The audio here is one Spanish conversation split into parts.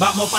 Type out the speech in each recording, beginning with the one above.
Vamos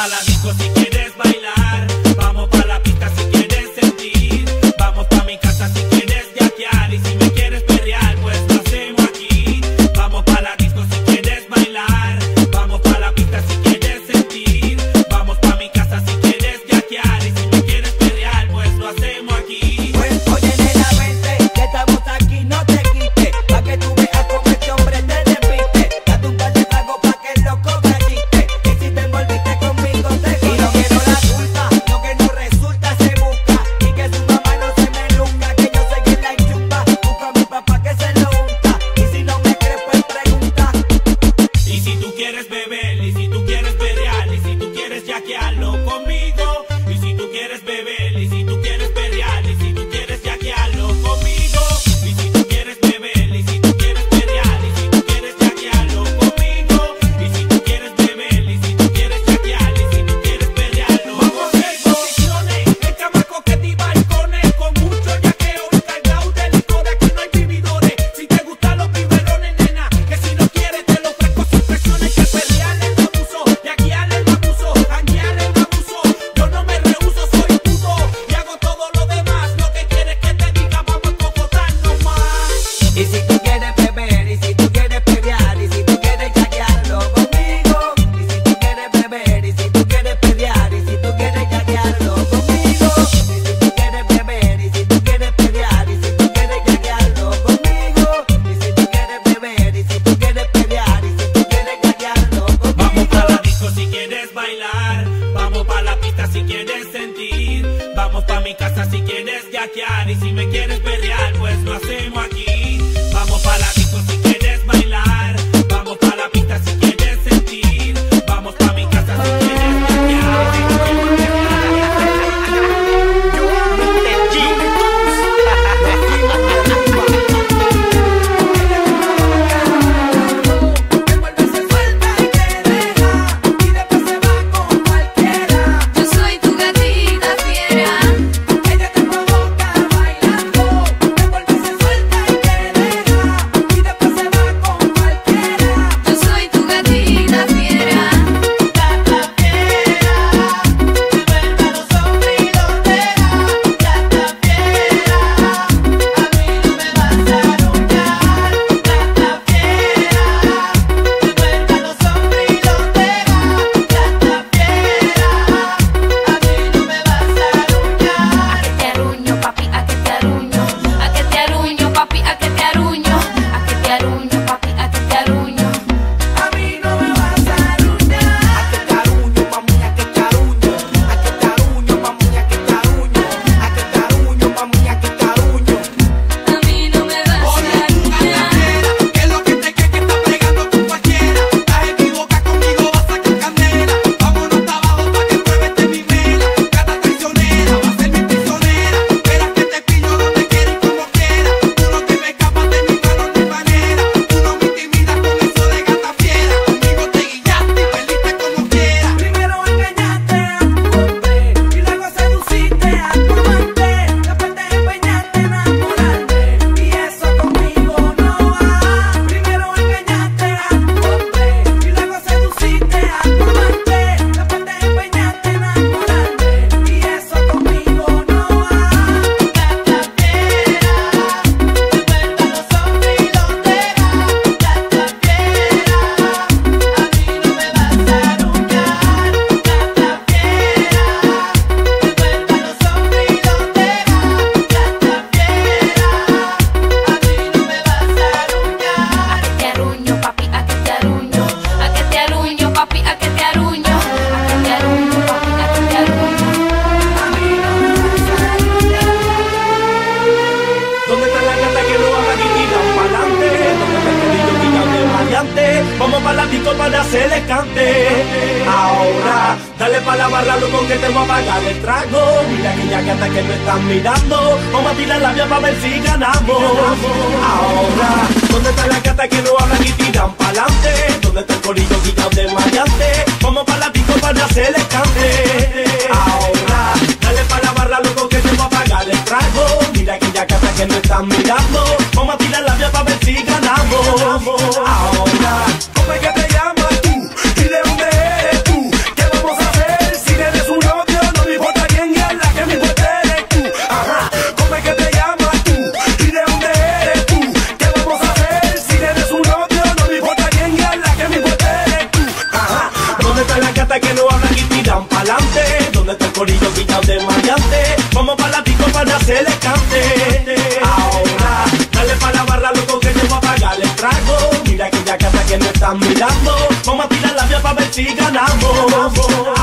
Y si tú pa' la barra, loco, que te voy a pagar el trago. Mira aquella gata que me están mirando, vamos a tirar la vía para ver si ganamos. Ahora, ¿dónde está la gata que no hablan y tiran pa'lante? ¿Dónde está el corillo si ya desmayante? Vamos para la disco para hacer el cante. Ahora, dale pa' la barra, loco, que te voy a pagar el trago. Mira aquella gata que no están mirando, vamos a tirar la vía para ver si ganamos. Ahora, están mirando. Vamos a tirar la vía para ver si ganamos. ganamos.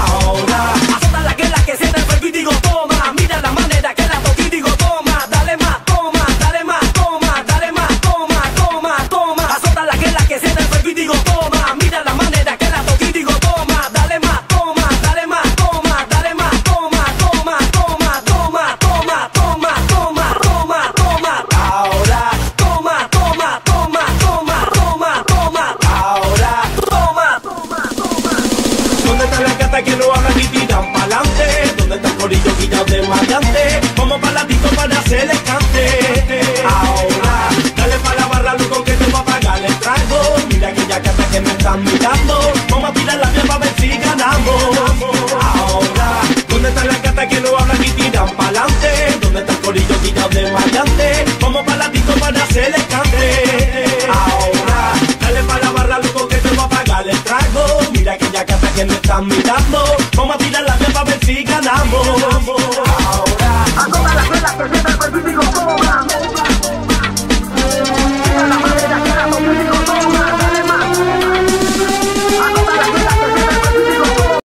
están mirando. Vamos a tirar la pepa a ver si ganamos.